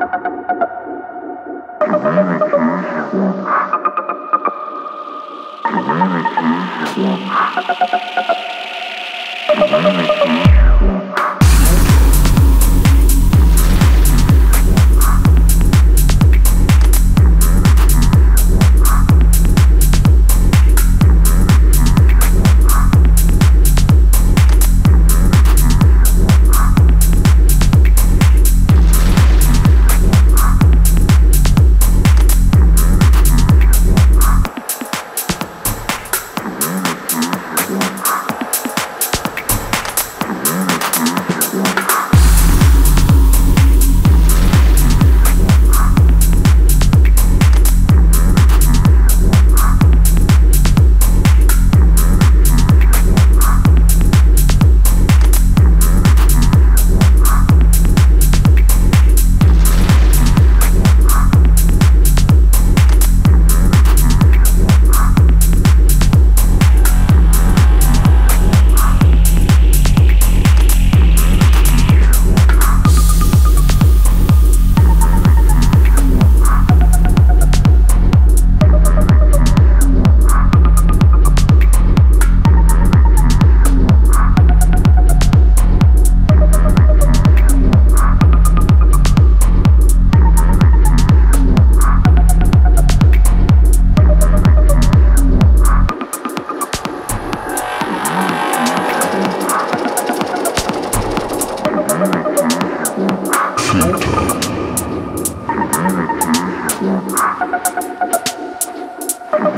Communication. Communication.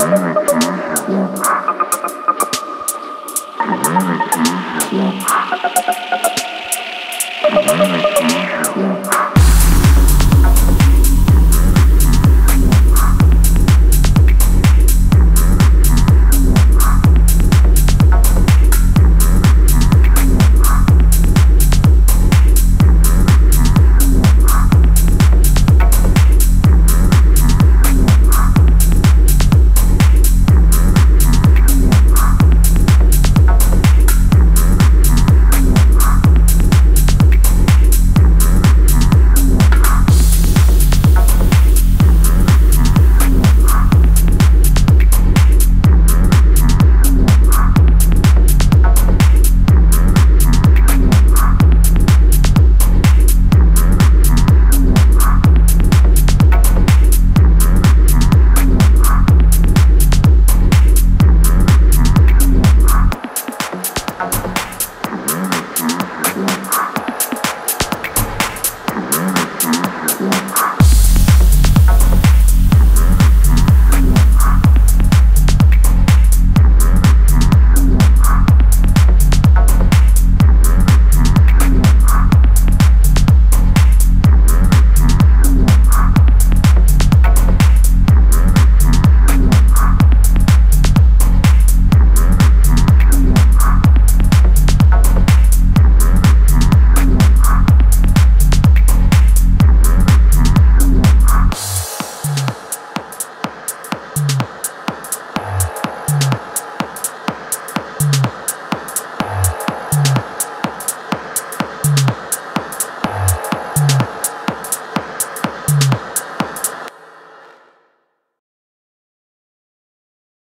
Mm-hmm.